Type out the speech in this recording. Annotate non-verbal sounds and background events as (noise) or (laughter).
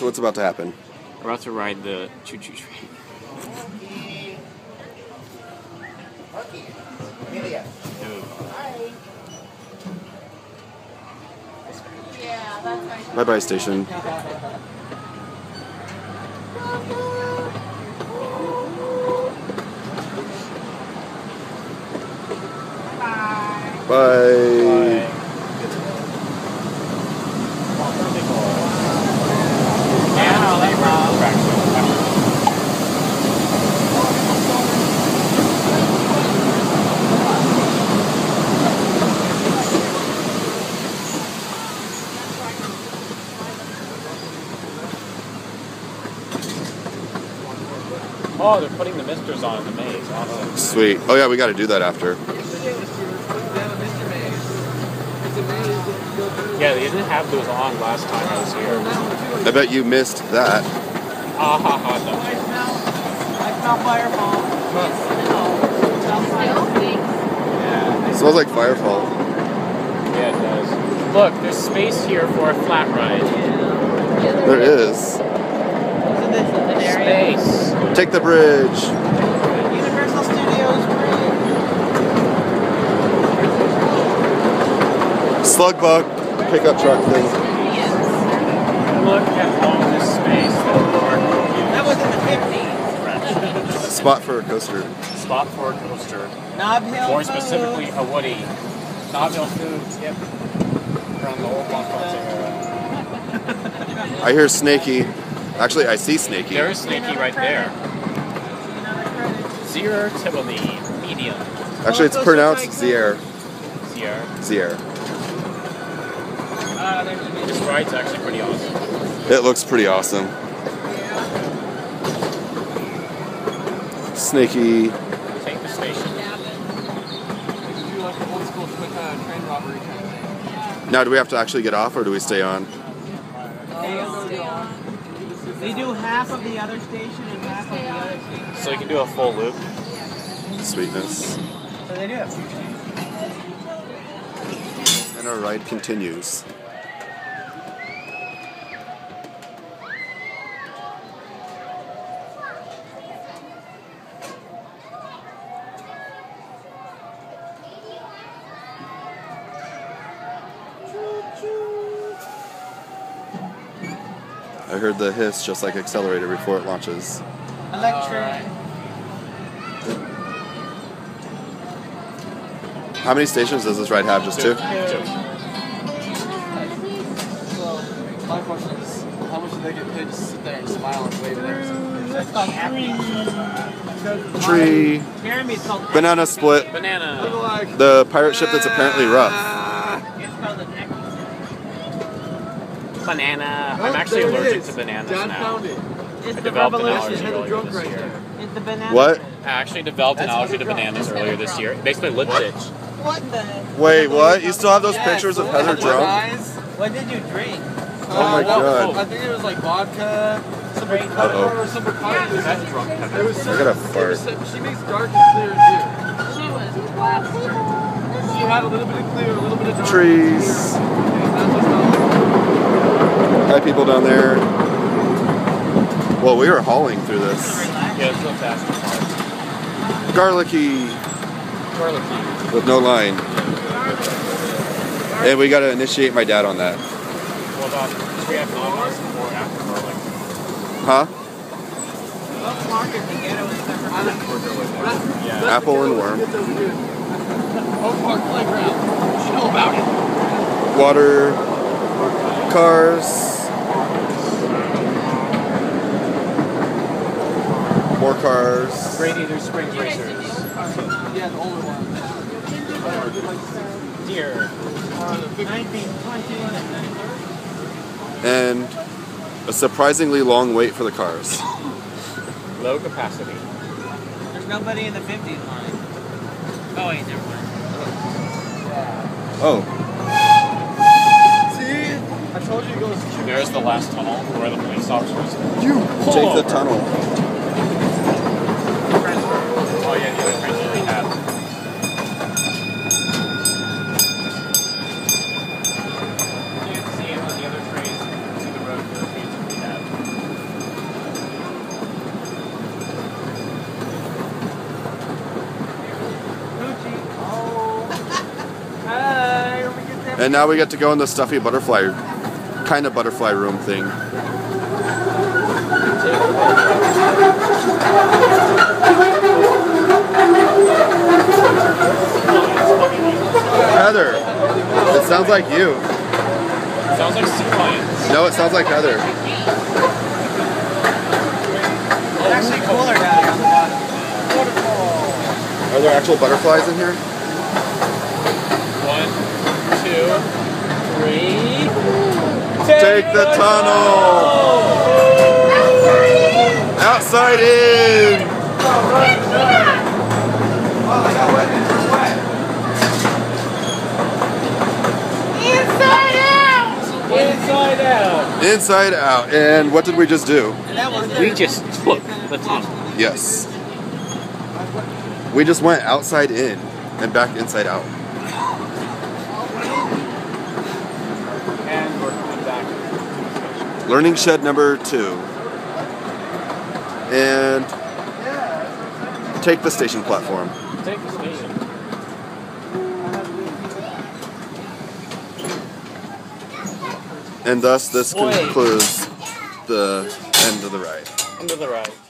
So what's about to happen? We're about to ride the train. Yeah, that's right. Bye bye station. Bye. Bye. Oh, they're putting the misters on in the maze. Awesome. Sweet. Oh yeah, we got to do that after. Yeah, they didn't have those on last time I was here. I bet you missed that. Ah ha ha, no. It smells like Firefall. Yeah, it does. Look, there's space here for a flat ride. There is. Space. Take the bridge. Universal Studios Bridge. Slugbug pickup truck thing. Look at all this space that That was in the 50s. Spot for a coaster. Spot for a coaster. Knob Hill. More specifically, a Woody. Knob Hill Foods, yep. From the old Blockbuster era. I hear Snaky. Actually, I see Snaky. There is Snaky right there. Zero Tivoli, medium. Actually, it's pronounced Zier. Zero. Zier. Uh, this ride's actually pretty awesome. It looks pretty awesome. Snaky. Take the station. Now, do we have to actually get off or do we stay on? They do half of the other station and half of the other station. So you can do a full loop. Sweetness. So they do have two stations. And our ride continues. I heard the hiss just like Xcelerator before it launches. Electric. How many stations does this ride have? Just two? My question is, how much do they get paid to sit there and smile and wave at everything? It's called Happy. Tree. Jeremy's called Banana split. Banana. The pirate ship that's apparently rough. It's called an Echo. Banana. oh, I'm actually allergic is. to bananas John now. found it. It's I the developed an allergy earlier drunk this right year. It's the banana. What? I actually developed an allergy to Heather bananas Drunk. earlier this year. Basically lip itch. What the? Wait, what? You still have those Yes. pictures of Heather drunk? eyes. What did you drink? Oh my Uh, that was- God. I think it was like vodka, some Bacardi Uh-oh. or some Bacardi. That's drunk Heather. It was so, I gotta fart. was she makes dark and clear too. She was plastered. She had a little bit of clear, a little bit of dark. Trees. Hi, people down there. Well, we are hauling through this. Yeah, it's real fast. Garlicky Garlicky. with no line. And we gotta initiate my dad on that. What about, do we have novelties before or after garlic? Huh? What market to get it was the Yeah. Apple and worm. Oak Park Playground. You know about it. Water. Cars. More cars. Great Eater Spring Racers. Yeah, the older one. Deer. 1920 And a surprisingly long wait for the cars. (laughs) Low capacity. There's nobody in the 50s line. Oh wait, never mind. Oh, See? I told you it goes. There's the last tunnel where the police officers. you take the tunnel. Oh yeah, the other trains that we had. You can see it on the other trains. You can see the road the other trains that we had. And now we get to go in the stuffy butterfly, kind of butterfly room thing. Heather, it sounds like you. Sounds like sea. No, it sounds like Heather. It's actually cooler down on the bottom. Are there actual butterflies in here? One, two, three. Take the tunnel! Outside in! Inside out! Inside out. Inside out. And what did we just do? We just took the tunnel. Yes. We just went outside in and back inside out. And we're coming back. Learning shed number two. And take the station platform. Take the station. And thus this concludes the end of the ride. Into the right.